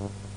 Mm-hmm.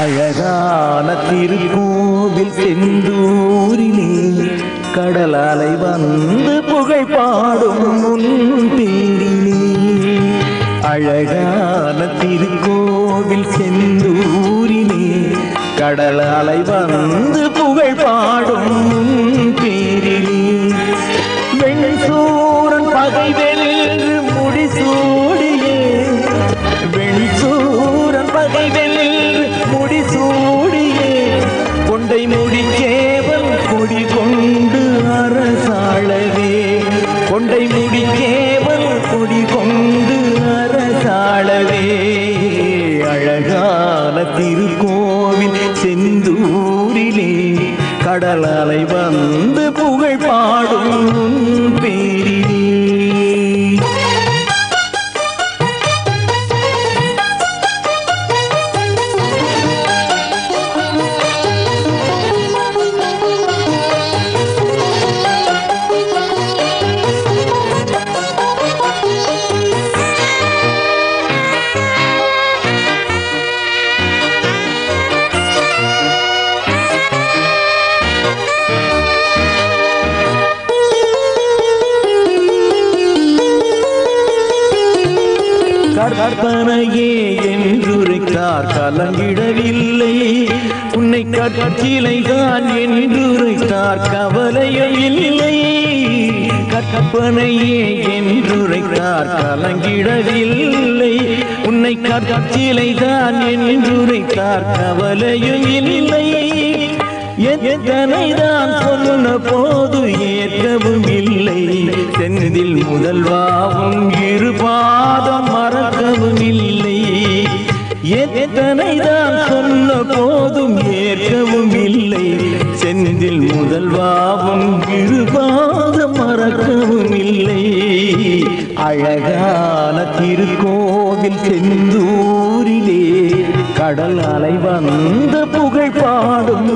அழகான திருக்கோவில் செந்தூரிலே கடலாலை வந்து புகழ் பாடும் முன் பேரிலே. அழகான திருக்கோவில் செந்தூரிலே கடலாலை வந்து புகழ் பாடும் முன் பேரிலே. வெண்சூரன் பகைவே செந்தூரிலே கடலாலை வந்து கற்பனையே என்றுரைத்தார் கலங்கிடவில்லை. உன்னை கற்சிலை தான் என்றுரைத்தார் கவலையும் இல்லை. கற்பனையே என்றுரைத்தார் கலங்கிடவில்லை. உன்னை கற்சிலை தான் என்றுரைத்தார் கவலையும் இல்லை. எத்தனை தான் சொன்ன போது ஏற்கவும் இல்லை. செந்தில் முதல்வாவும் இருப்பார். அழகான திருக்கோவில் செந்தூரிலே கடல் அலை வந்த புகழ் பாடும்.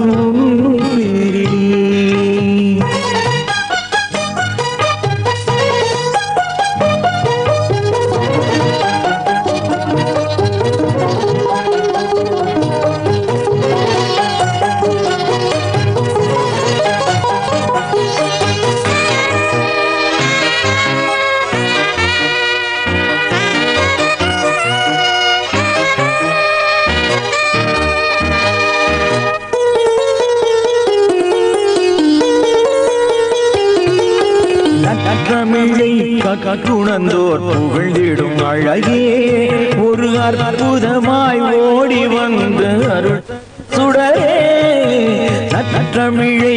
கற்றுணர்ந்தோர் புகழ்ந்திடும் அழகே. ஒரு அற்புதமாய் ஓடி வந்து அருள் சுடரே தமிழை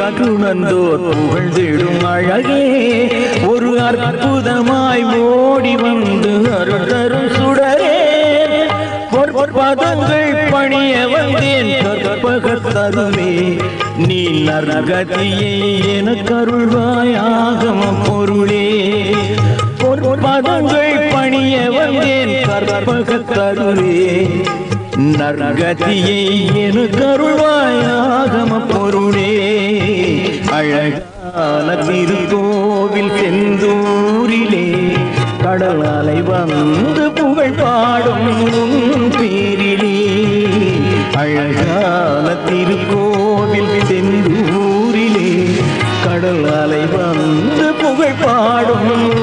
கற்றுணர்ந்தோர் புகழ்ந்திடும் அழகே. ஒரு அற்புதமாய் ஓடி வந்து அருள் தரும் சுடரே பொற்பதங்கள் பணிய வந்தேன் கற்பகத்தருமே நீ நரகதியை என கருள்வாயாகம பொருளே. பொற்பதங்கள் பணிய வந்தேன். கற்பகத்தருளே நரகதியை என கருள்வாயாகம பொருளே. அழகான திருக்கோவில் செந்தூரிலே கடலாலை வந்து புகழ் பாடும் பேரிலே. அழகான திருக்கோவில் செந்தூரிலே கடலாலை வந்து புகழ் பாடும்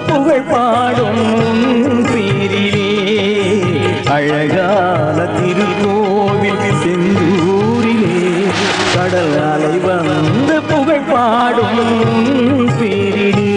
புகழ் பாடும் பீரிலே அழகான திருக்கோவில் செந்தூரிலே. கடல் அலை வந்து புகழ் பாடும் பீரிலே